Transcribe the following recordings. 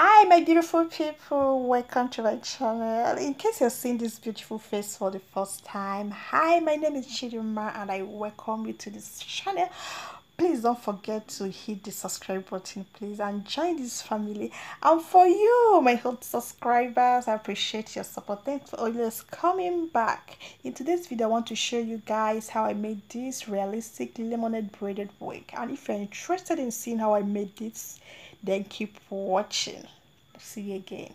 Hi, my beautiful people. Welcome to my channel. In case you're seeing this beautiful face for the first time, hi, my name is Chidima and I welcome you to this channel. Please don't forget to hit the subscribe button, please, and join this family. And for you, my old subscribers, I appreciate your support. Thanks for always coming back. In today's video, I want to show you guys how I made this realistic lemonade braided wig. And if you're interested in seeing how I made this, then keep watching. See you again.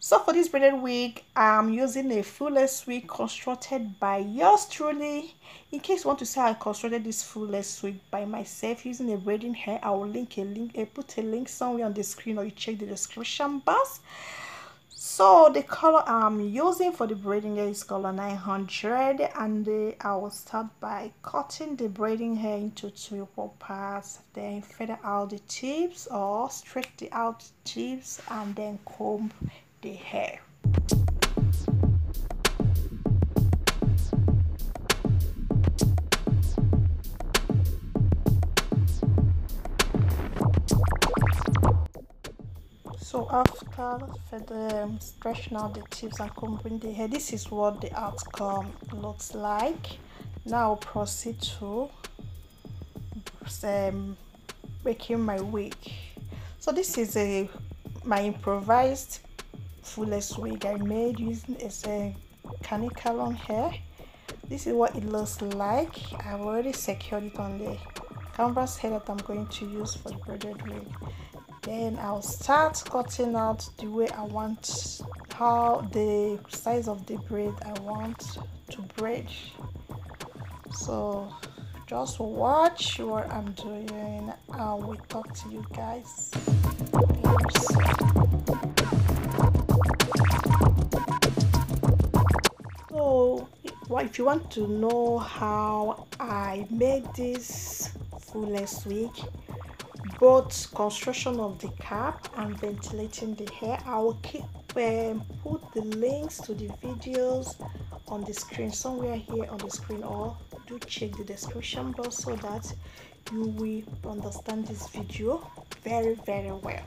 So for this braided wig i'm using a full lace wig constructed by yours truly. In case you want to see how i constructed this full lace wig by myself using a braiding hair i will link a link I put a link somewhere on the screen or you check the description box so the color i'm using for the braiding hair is color 900 and i will start by cutting the braiding hair into two equal parts then feather out the tips or straight out the tips and then comb the hair so after for the um, stretching out the tips and combing the hair. This is what the outcome looks like. Now proceed to um, making my wig. So this is a my improvised full lace wig I made using a Kanekalon hair. This is what it looks like. I've already secured it on the canvas hair that I'm going to use for the braided wig then I'll start cutting out the way I want how the size of the braid I want to braid so just watch what I'm doing. I will talk to you guys. So if you want to know how I made this full lace wig both construction of the cap and ventilating the hair. I will keep um, put the links to the videos on the screen somewhere here on the screen or do check the description box so that you will understand this video very very well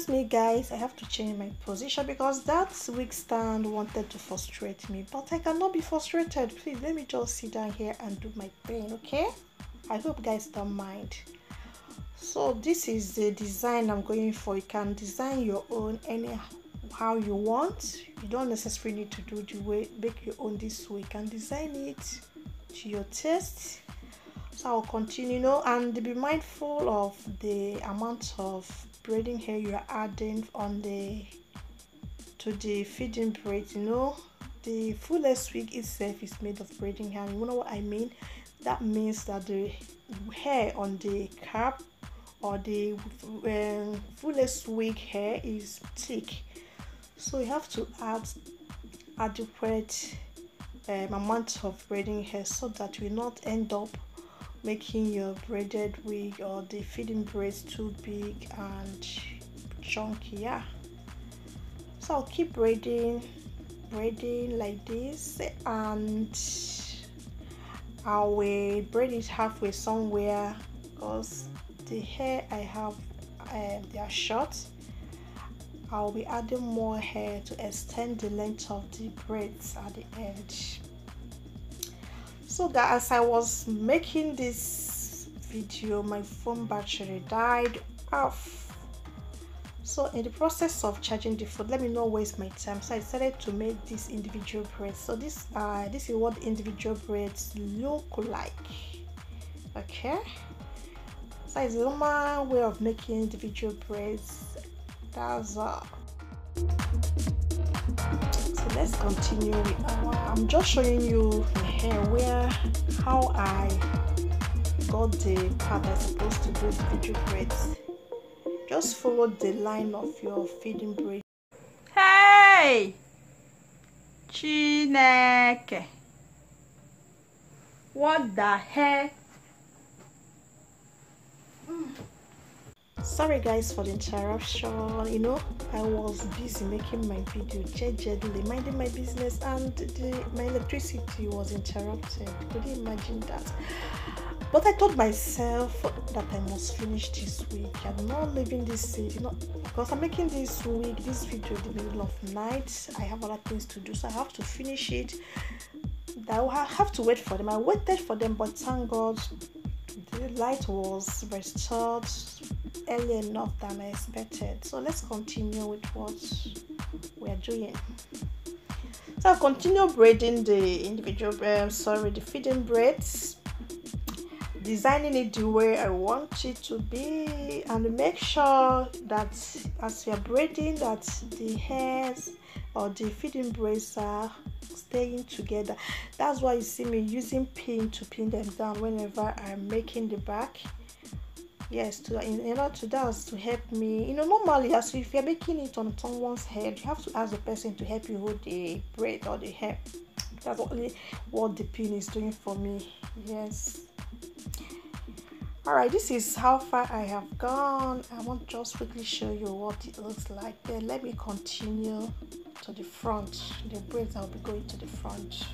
excuse me guys i have to change my position because that wig stand wanted to frustrate me but i cannot be frustrated. Please let me just sit down here and do my thing okay? I hope guys don't mind. So this is the design i'm going for. You can design your own any how you want. You don't necessarily need to do the way make your own this way. You can design it to your taste. So i'll continue you know and be mindful of the amount of braiding hair you are adding on the to the feed-in braid you know. The full lace wig itself is made of braiding hair you know what i mean? That means that the hair on the cap or the um, full lace wig hair is thick. So you have to add adequate um, amount of braiding hair so that you not end up making your braided wig or the feed-in braids too big and chunky yeah. So I'll keep braiding braiding like this and I will braid it halfway somewhere because the hair I have um, they are short. I'll be adding more hair to extend the length of the braids at the edge so that as I was making this video my phone battery died off. So in the process of charging the phone let me not waste my time. So I decided to make this individual braids so this uh this is what individual braids look like. Okay. So it's a normal way of making individual braids that's all. So let's continue with i'm just showing you where how i got the part i'm supposed to do the video just follow the line of your feed-in braid hey! Chineke. What the heck sorry guys for the interruption. You know i was busy making my video gently minding my business and the, my electricity was interrupted. Could you imagine that? But i told myself that i must finish this week. I'm not leaving this city know because i'm making this week this video in the middle of night. I have other things to do so i have to finish it. I have to wait for them. I waited for them but thank god the light was restored early enough than I expected. So let's continue with what we are doing. So I'll continue braiding the individual, um, sorry, the feed-in braids, designing it the way I want it to be, and make sure that as are braiding, that the hairs or the feed-in braids are staying together that's why you see me using pin to pin them down whenever i'm making the back yes to in order to that to help me you know normally as if you're making it on someone's head you have to ask the person to help you hold the braid or the hair that's only what the pin is doing for me. Yes. All right this is how far i have gone. I want just quickly show you what it looks like. Then let me continue to the front. The braids i'll be going to the front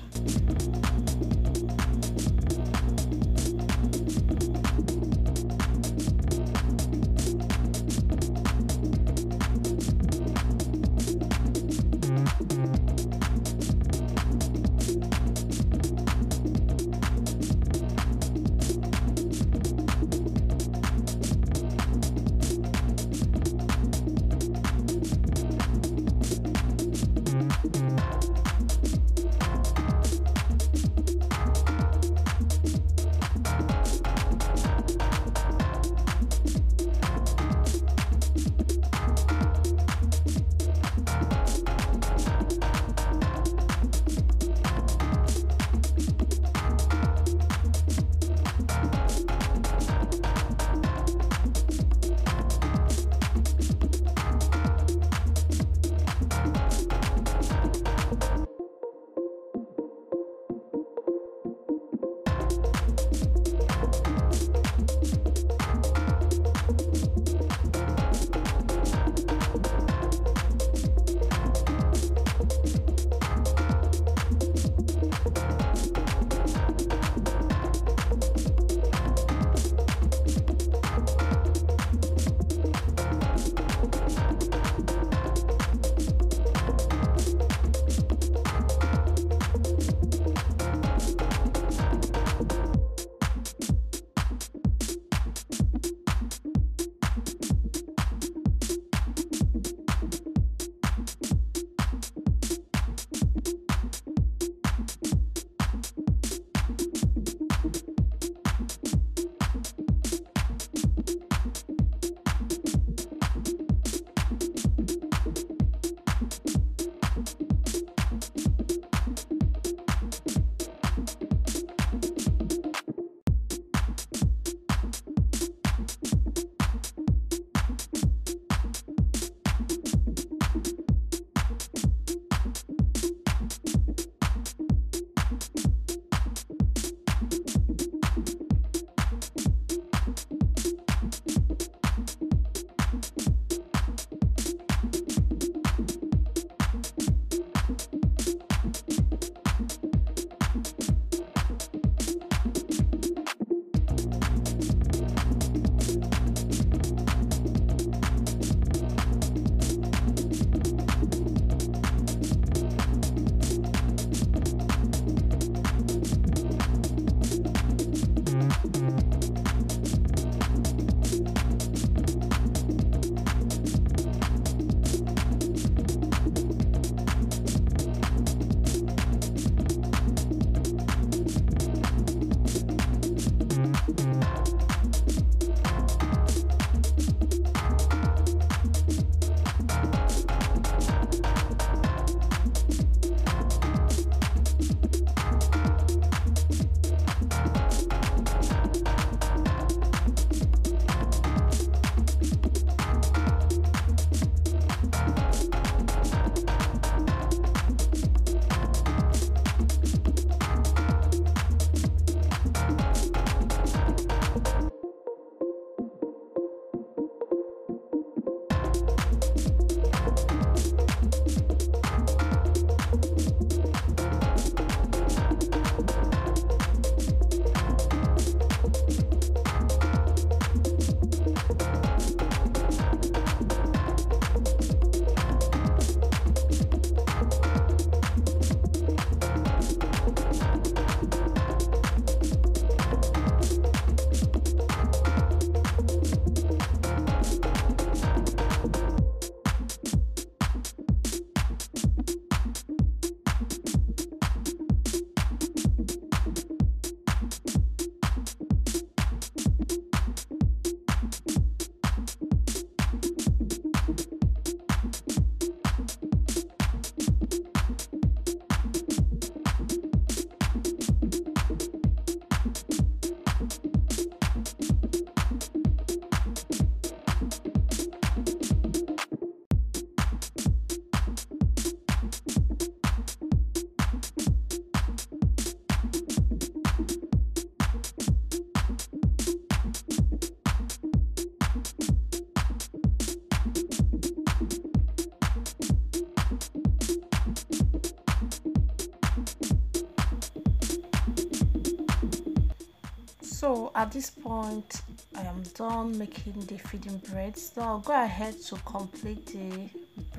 so at this point i am done making the feed-in braids so i'll go ahead to complete the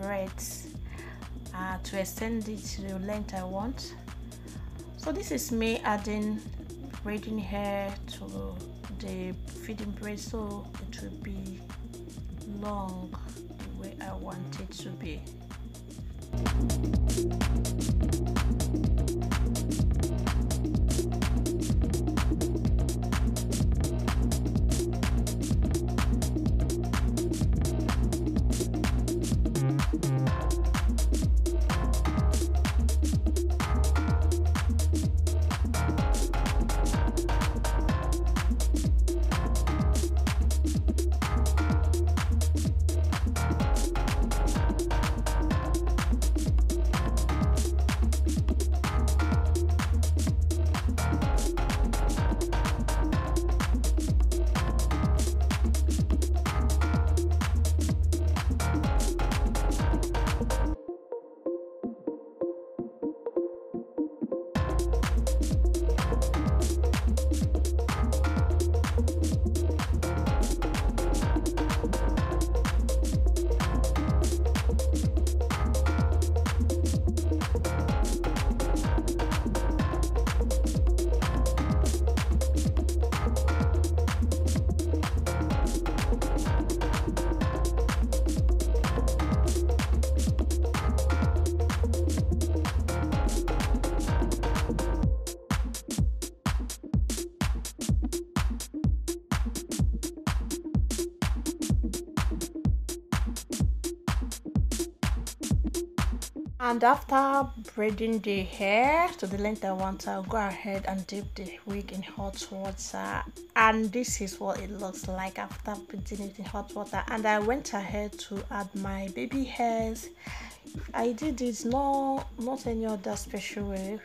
braids uh, to extend it to the length i want. So this is me adding braiding hair to the feed-in braid so it will be long the way i want it to be and after braiding the hair to the length I want I'll go ahead and dip the wig in hot water. And this is what it looks like after putting it in hot water. And I went ahead to add my baby hairs. I did it not not any other special way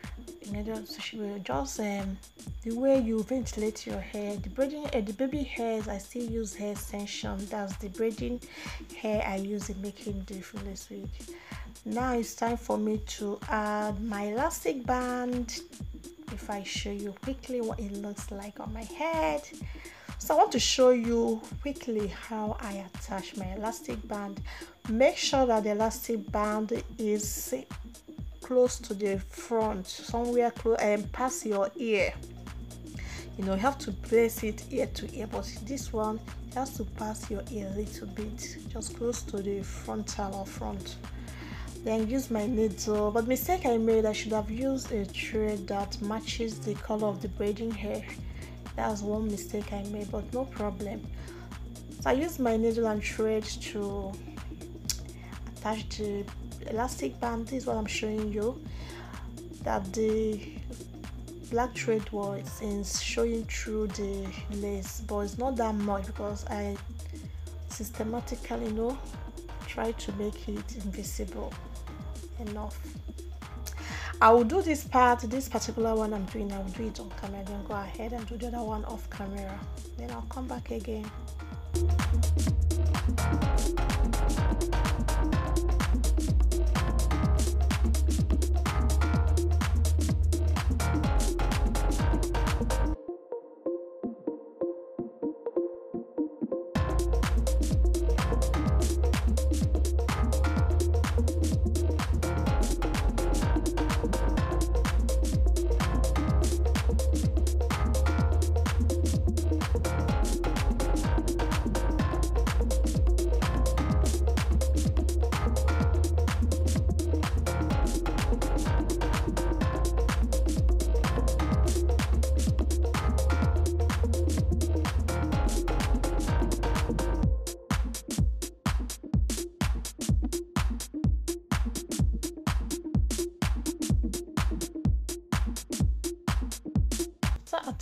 just um, the way you ventilate your hair the braiding uh, the baby hairs I still use hair extension. That's the braiding hair I use in making the full lace wig. Now it's time for me to add my elastic band. If I show you quickly what it looks like on my head. So I want to show you quickly how I attach my elastic band. Make sure that the elastic band is close to the front somewhere close and past your ear. You know you have to place it ear to ear but this one has to pass your ear a little bit just close to the frontal or front. Then use my needle but mistake I made I should have used a thread that matches the color of the braiding hair. That's one mistake I made but no problem. So I use my needle and thread to attach the elastic band this is what I'm showing you that the black thread was is showing through the lace but it's not that much because I systematically you know try to make it invisible enough. I will do this part this particular one I'm doing I will do it on camera then go ahead and do the other one off camera. Then I'll come back again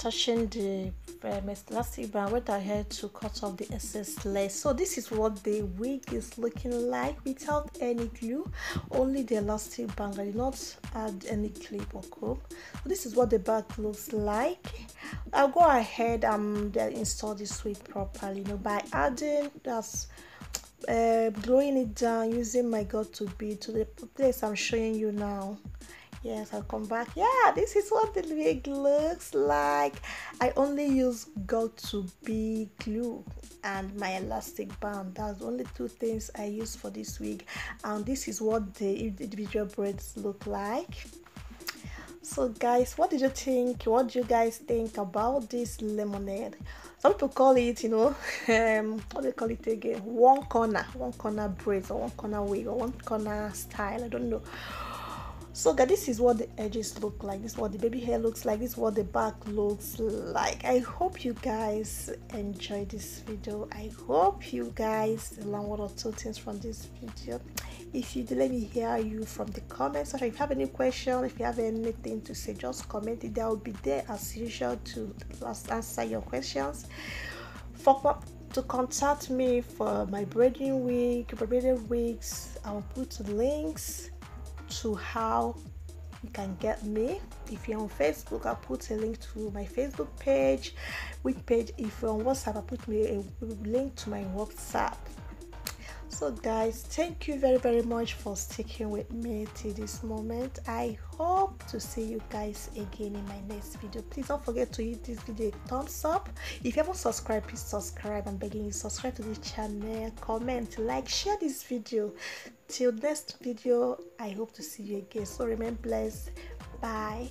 attaching the um, elastic band went ahead to cut off the excess lace so this is what the wig is looking like without any glue only the elastic band i did not add any clip or comb. So this is what the back looks like. I'll go ahead and install this wig properly you know by adding that's uh, gluing it down using my god to be to the place i'm showing you now yes i'll come back. Yeah this is what the wig looks like. I only use got to be glue and my elastic band. That's only two things i use for this wig and this is what the individual braids look like. So guys what did you think? What do you guys think about this lemonade? Some people call it you know um what do they call it again? One corner. One corner braids or one corner wig or one corner style. I don't know so guys this is what the edges look like this is what the baby hair looks like this is what the back looks like. I hope you guys enjoy this video. I hope you guys learn one or two things from this video. If you did let me hear you from the comments. Section if you have any question if you have anything to say just comment it. I will be there as usual to last answer your questions. For to contact me for my braiding wig braided wigs i will put links to how you can get me. If you're on facebook i'll put a link to my facebook page which page? If you're on whatsapp i'll put me a link to my whatsapp. So guys thank you very very much for sticking with me till this moment. I hope to see you guys again in my next video. Please don't forget to hit this video a thumbs up. If you haven't subscribed please subscribe. I'm begging you subscribe to this channel comment like share this video till next video i hope to see you again. So remain blessed. Bye